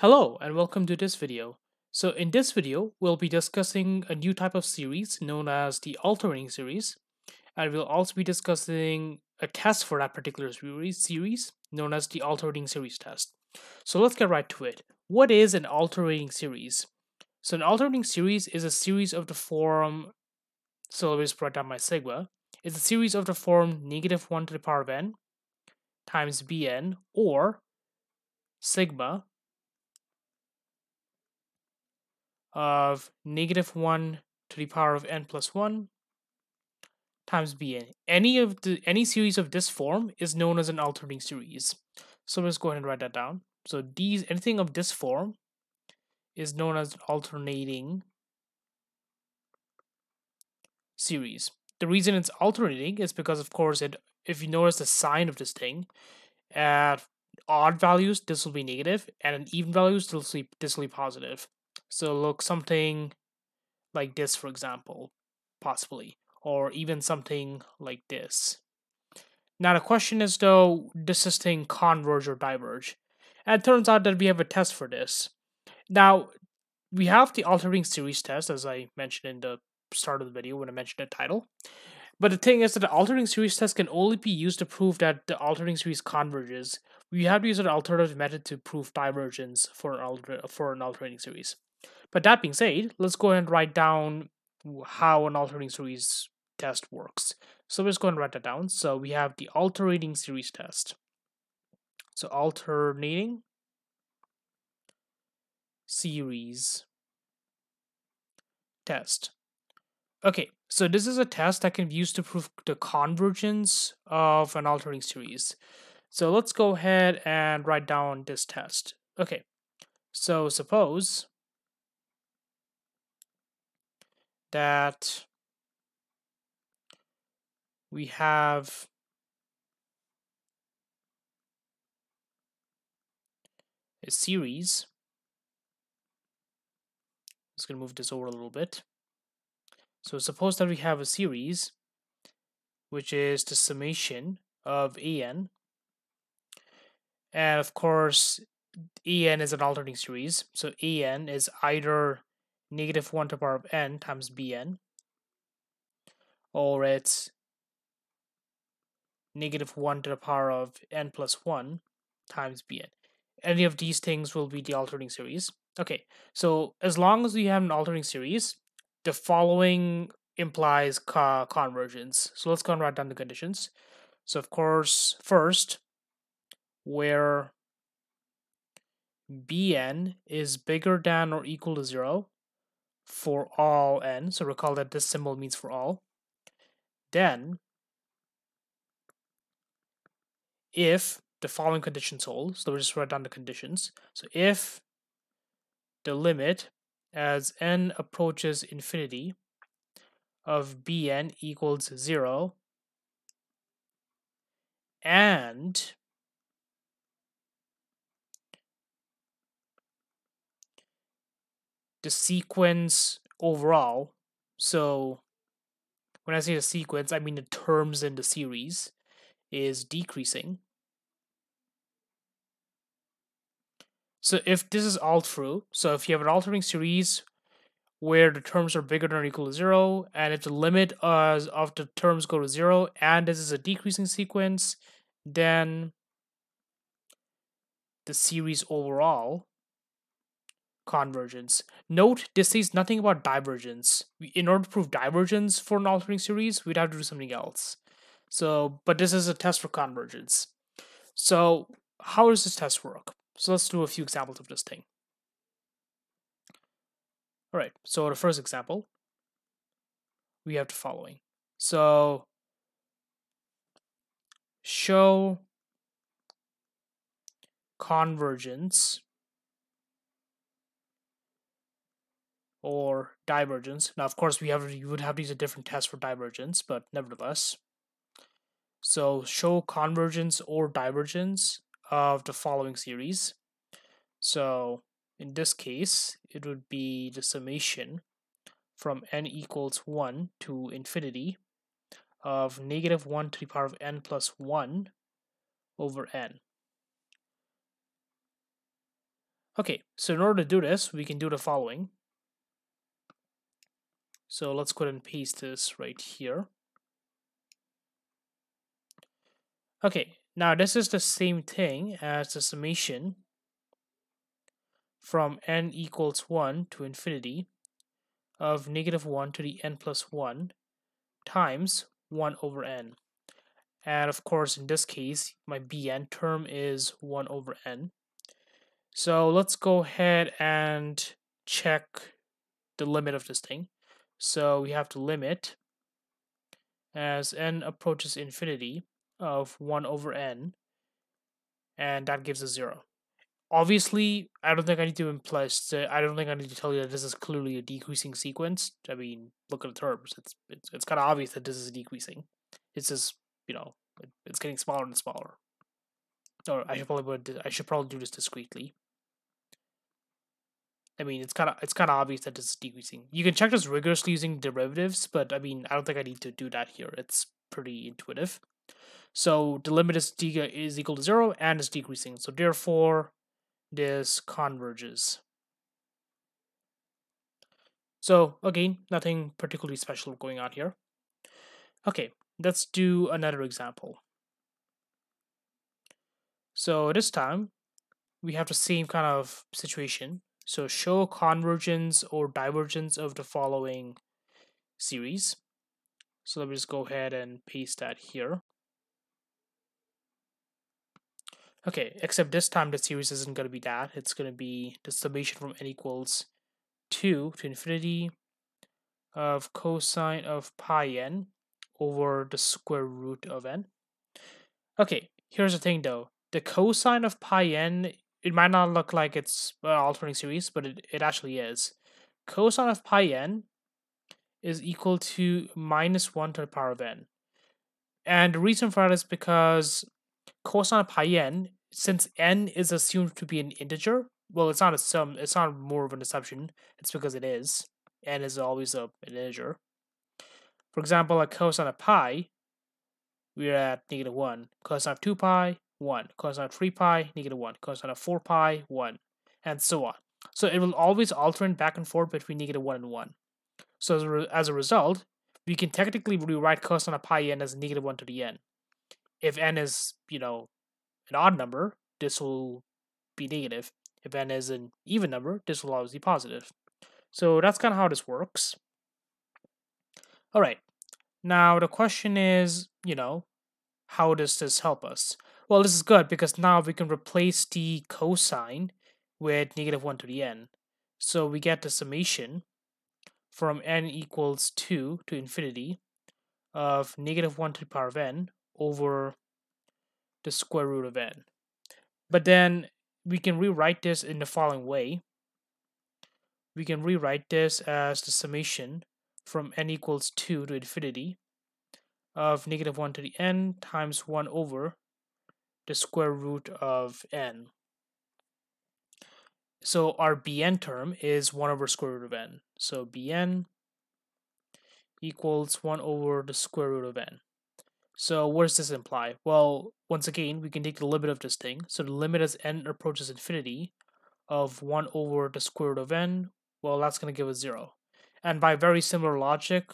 Hello and welcome to this video. So in this video, we'll be discussing a new type of series known as the alternating series. And we'll also be discussing a test for that particular series, known as the alternating series test. So let's get right to it. What is an alternating series? So an alternating series is a series of the form, so let me just write down my sigma. It's a series of the form negative 1 to the power of n times bn or sigma of negative 1 to the power of n plus 1 times bn. Any of the any series of this form is known as an alternating series. So let's go ahead and write that down. So these anything of this form is known as alternating series. The reason it's alternating is because of course it if you notice the sign of this thing at odd values this will be negative and at even values this will be, this will be positive. So look something like this for example possibly or even something like this. Now the question is though, does this thing converge or diverge? And it turns out that we have a test for this. Now, we have the alternating series test, as I mentioned in the start of the video when I mentioned the title. But the thing is that the alternating series test can only be used to prove that the alternating series converges. We have to use an alternative method to prove divergence for an, alter- for an alternating series. But that being said, let's go ahead and write down how an alternating series test works. So let's go and write that down. So we have the alternating series test. So alternating series test. Okay, so this is a test that can be used to prove the convergence of an alternating series. So let's go ahead and write down this test. Okay, so suppose that we have a series. I'm just going to move this over a little bit. So suppose that we have a series which is the summation of an and of course en is an alternating series so en is either negative 1 to the power of n times bn or it's negative 1 to the power of n plus 1 times bn. Any of these things will be the alternating series. Okay, so as long as we have an alternating series, the following implies co convergence. So let's go and write down the conditions. So of course, first, where bn is bigger than or equal to 0 for all n, so recall that this symbol means for all, then if the following conditions hold, so we just write down the conditions. So if the limit as n approaches infinity of bn equals 0 and the sequence overall. So when I say the sequence I mean the terms in the series is decreasing. So if this is all true, so if you have an alternating series where the terms are bigger than or equal to zero, and if the limit uh, of the terms go to zero, and this is a decreasing sequence, then the series overall convergence. Note, this says nothing about divergence. In order to prove divergence for an alternating series, we'd have to do something else. So, but this is a test for convergence. So, how does this test work? So let's do a few examples of this thing. All right, so the first example, we have the following. So show convergence or divergence. Now, of course, we have you would have these a different test for divergence, but nevertheless. So show convergence or divergence of the following series. So in this case, it would be the summation from n equals 1 to infinity of negative 1 to the power of n plus 1 over n. Okay, so in order to do this, we can do the following. So let's go ahead and paste this right here. Okay, now this is the same thing as the summation from n equals 1 to infinity of negative 1 to the n plus 1 times 1 over n. And of course, in this case, my bn term is 1 over n. So let's go ahead and check the limit of this thing. So we have to limit as n approaches infinity of 1 over n, and that gives us 0. Obviously, I don't think I need to imply, I don't think I need to tell you that this is clearly a decreasing sequence. I mean, look at the terms. It's, it's, it's kind of obvious that this is decreasing. It's just, you know, it, it's getting smaller and smaller. Or I should probably, I should probably do this discreetly. I mean, it's kind of it's kind of obvious that is decreasing. You can check this rigorously using derivatives, but I mean, I don't think I need to do that here. It's pretty intuitive. So the limit is, is equal to zero and is decreasing. So therefore, this converges. So again, nothing particularly special going on here. Okay, let's do another example. So this time, we have the same kind of situation. So show convergence or divergence of the following series. So let me just go ahead and paste that here. Okay, except this time the series isn't going to be that. It's going to be the summation from n equals 2 to infinity of cosine of pi n over the square root of n. Okay, here's the thing though. The cosine of pi n it might not look like it's uh, an alternating series, but it, it actually is. Cosine of pi n is equal to minus 1 to the power of n. And the reason for that is because cosine of pi n, since n is assumed to be an integer, well, it's not a sum, it's not more of an assumption, it's because it is. n is always a, an integer. For example, like cosine of pi, we're at negative 1. Cosine of 2 pi, 1. Cosine of 3 pi, negative 1. Cosine of 4 pi, 1. And so on. So it will always alternate back and forth between negative 1 and 1. So as a, as a result, we can technically rewrite cosine of pi n as negative 1 to the n. If n is, you know, an odd number, this will be negative. If n is an even number, this will always be positive. So that's kind of how this works. All right. Now the question is, you know, how does this help us? Well, this is good because now we can replace the cosine with negative 1 to the n. So we get the summation from n equals 2 to infinity of negative 1 to the power of n over the square root of n. But then we can rewrite this in the following way. We can rewrite this as the summation from n equals 2 to infinity of negative 1 to the n times 1 over the square root of n. So our bn term is 1 over square root of n. So bn equals 1 over the square root of n. So what does this imply? Well, once again, we can take the limit of this thing. So the limit as n approaches infinity of 1 over the square root of n, well, that's going to give us 0. And by very similar logic,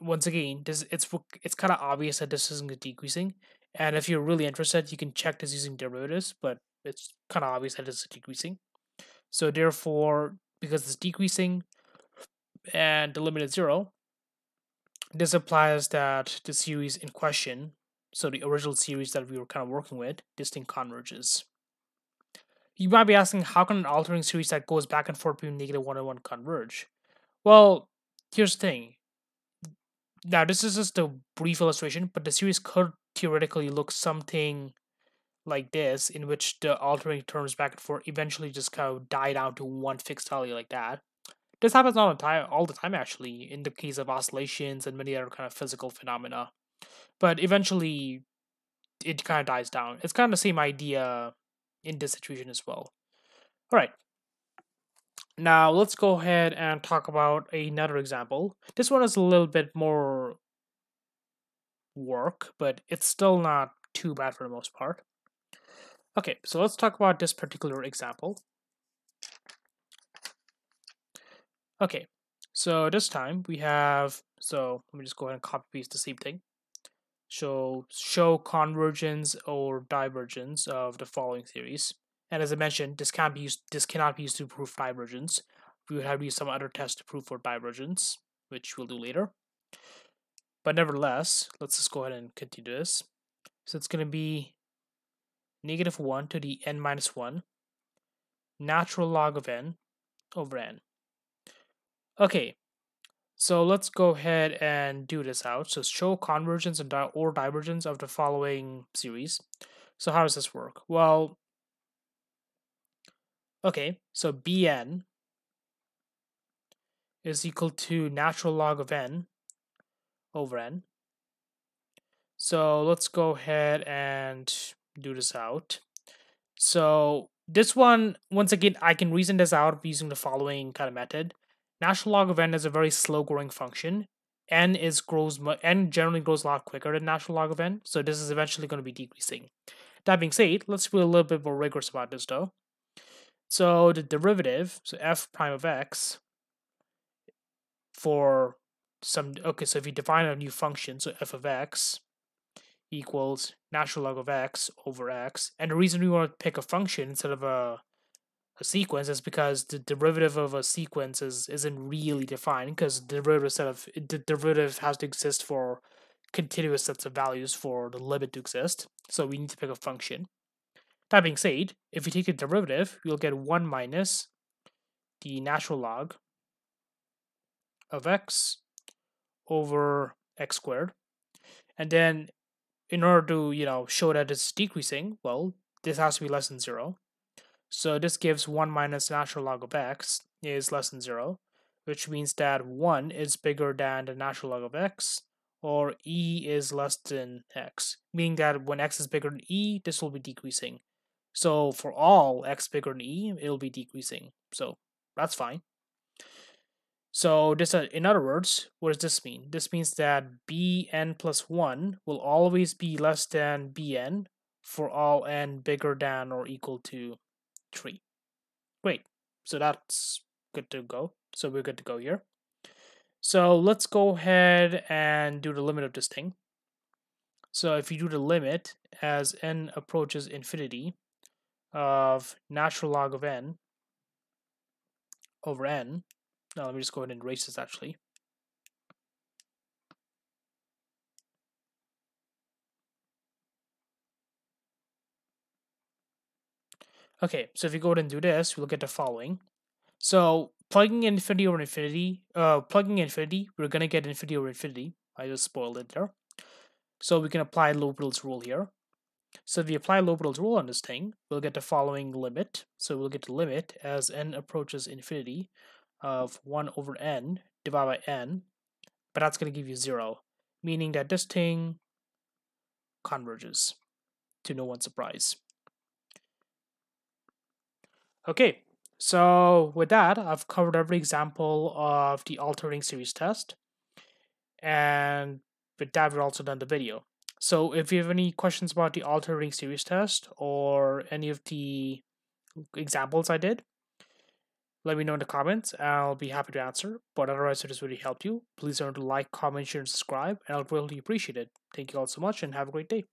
once again, this it's it's kind of obvious that this isn't decreasing. And if you're really interested, you can check this using derivatives, but it's kind of obvious that it's decreasing. So therefore, because it's decreasing and the limit is zero, this implies that the series in question, so the original series that we were kind of working with, this thing converges. You might be asking, how can an alternating series that goes back and forth between negative 1 and 1 converge? Well, here's the thing. Now, this is just a brief illustration, but the series could theoretically look something like this, in which the alternating terms back and forth eventually just kind of die down to one fixed value like that. This happens all the time, all the time actually, in the case of oscillations and many other kind of physical phenomena. But eventually, it kind of dies down. It's kind of the same idea in this situation as well. All right. Now let's go ahead and talk about another example. This one is a little bit more work, but it's still not too bad for the most part. Okay, so let's talk about this particular example. Okay, so this time we have, so let me just go ahead and copy paste the same thing. So show convergence or divergence of the following series. And as I mentioned, this can't be used, this cannot be used to prove divergence. We would have to use some other test to prove for divergence, which we'll do later. But nevertheless, let's just go ahead and continue this. So it's going to be negative 1 to the n minus 1 natural log of n over n. Okay, so let's go ahead and do this out. So show convergence and di or divergence of the following series. So how does this work? Well, okay, so bn is equal to natural log of n over n. So let's go ahead and do this out. So this one, once again, I can reason this out using the following kind of method. Natural log of n is a very slow growing function. n is grows n generally grows a lot quicker than natural log of n, so this is eventually going to be decreasing. That being said, let's be a little bit more rigorous about this though. So the derivative, so f prime of x, for some okay, so if you define a new function, so f of x equals natural log of x over x. And the reason we want to pick a function instead of a, a sequence is because the derivative of a sequence is, isn't really defined because the derivative set of the derivative has to exist for continuous sets of values for the limit to exist. So we need to pick a function. That being said, if you take a derivative, you'll get 1 minus the natural log of x over x squared. And then in order to, you know, show that it's decreasing, well, this has to be less than 0. So this gives 1 minus natural log of x is less than 0, which means that 1 is bigger than the natural log of x, or e is less than x, meaning that when x is bigger than e, this will be decreasing. So for all x bigger than e, it'll be decreasing. So that's fine. So this, uh, in other words, what does this mean? This means that bn plus 1 will always be less than bn for all n bigger than or equal to 3. Great. So that's good to go. So we're good to go here. So let's go ahead and do the limit of this thing. So if you do the limit as n approaches infinity of natural log of n over n, now let me just go ahead and erase this actually. Okay, so if you go ahead and do this, we look at the following. So plugging infinity over infinity, uh, plugging infinity, we're gonna get infinity over infinity. I just spoiled it there. So we can apply L'Hopital's rule here. So if we apply L'Hopital's rule on this thing, we'll get the following limit. So we'll get the limit as n approaches infinity of 1 over n divided by n, but that's going to give you 0, meaning that this thing converges to no one's surprise. Okay, so with that, I've covered every example of the alternating series test, and with that, we're also done the video. So if you have any questions about the alternating series test or any of the examples I did, let me know in the comments. and I'll be happy to answer. But otherwise, if this really helped you, please to like, comment, share, and subscribe, and I'll really appreciate it. Thank you all so much, and have a great day.